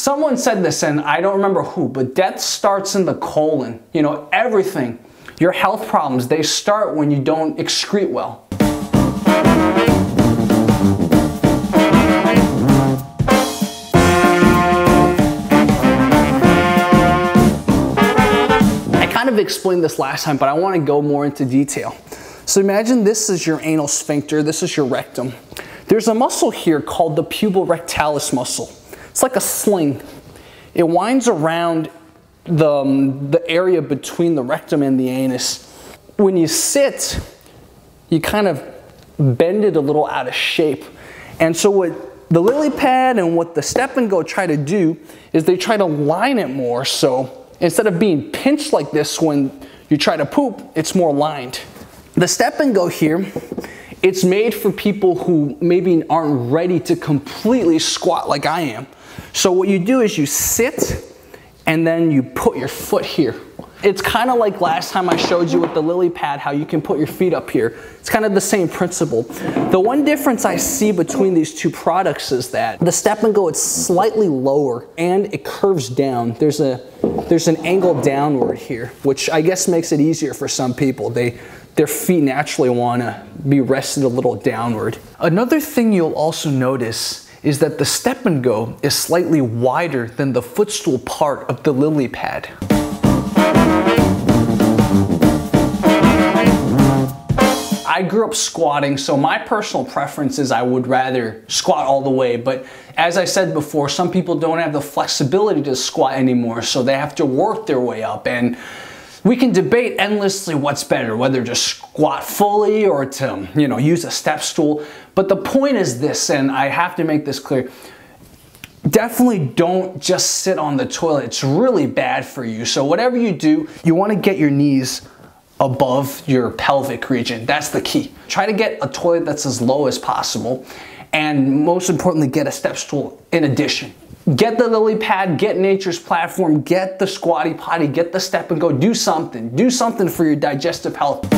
Someone said this, and I don't remember who, but death starts in the colon. You know, everything, your health problems, they start when you don't excrete well. I kind of explained this last time, but I want to go more into detail. So imagine this is your anal sphincter, this is your rectum. There's a muscle here called the puborectalis muscle. It's like a sling. It winds around the, um, the area between the rectum and the anus. When you sit, you kind of bend it a little out of shape. And so what the Lillipad and what the step and go try to do is they try to line it more so instead of being pinched like this when you try to poop, it's more lined. The step and go here it's made for people who maybe aren't ready to completely squat like I am. So what you do is you sit and then you put your foot here. It's kind of like last time I showed you with the Lillipad how you can put your feet up here. It's kind of the same principle. The one difference I see between these two products is that the step and go it's slightly lower and it curves down. There's a there's an angle downward here, which I guess makes it easier for some people. They their feet naturally want to be rested a little downward. Another thing you'll also notice is that the step and go is slightly wider than the footstool part of the Lillipad. I grew up squatting, so my personal preference is I would rather squat all the way. But as I said before, some people don't have the flexibility to squat anymore, so they have to work their way up. And we can debate endlessly what's better, whether to squat fully or to, you know, use a step stool. But the point is this, and I have to make this clear. Definitely don't just sit on the toilet. It's really bad for you. So whatever you do, you want to get your knees above your pelvic region. That's the key. Try to get a toilet that's as low as possible. And most importantly, get a step stool in addition. Get the Lillipad, get nature's platform, get the squatty potty, get the step and go. Do something. Do something for your digestive health.